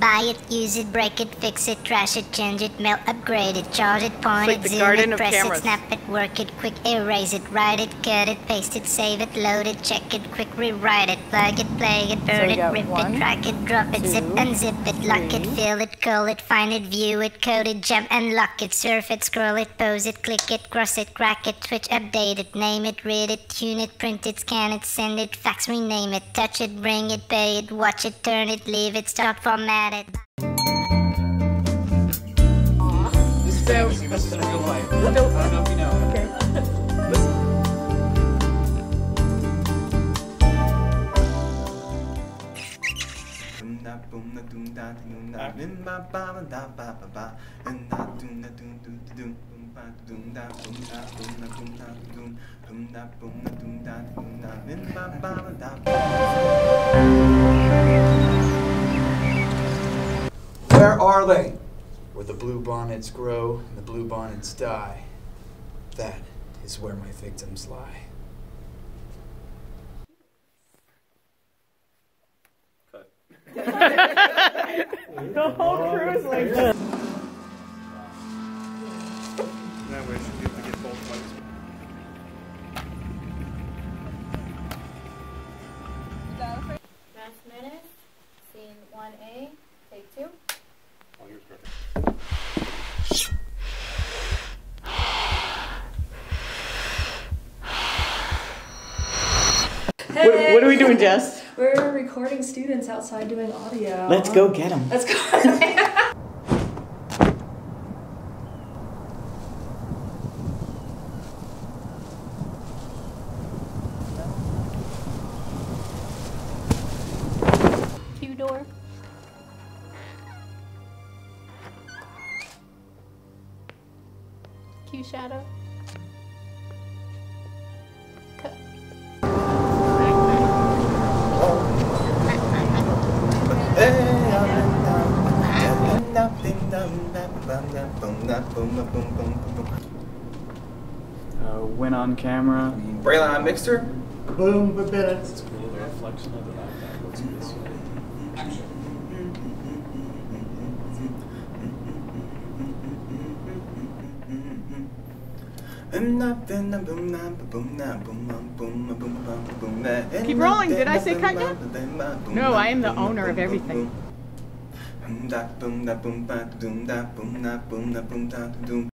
Buy it, use it, break it, fix it, trash it, change it, melt, upgrade it, charge it, point like it, zoom it, press cameras. it, snap it, work it, quick erase it, write it, cut it, paste it, save it, load it, check it, quick rewrite it, plug it, play it, burn we it, rip one, it, drag it, drop it, zip two, unzip it, lock it, three. fill it, call it, find it, view it, code it, jump and lock it, surf it, scroll it, pose it, click it, cross it, crack it, switch, update it, name it, read it, tune it, print it, scan it, send it, fax, rename it, touch it, bring it, pay it, watch it, turn it, leave it, start, format it. So, this is real life. I don't know if you know. Where are they? Where the blue bonnets grow and the blue bonnets die. That is where my victims lie. The whole crew's like this. That way I should be able to get both lights. Mass Menace, scene 1A, take two. Doing, Jess? We're recording students outside doing audio. Let's go get them. Let's go. Q door. Q shadow. Uh, win on camera. Braylon Mixer? Boom, but minutes. Keep rolling. Did I say cut yet? No, I am the owner of everything boom da boom da boom ba doom da boom da boom da boom da boom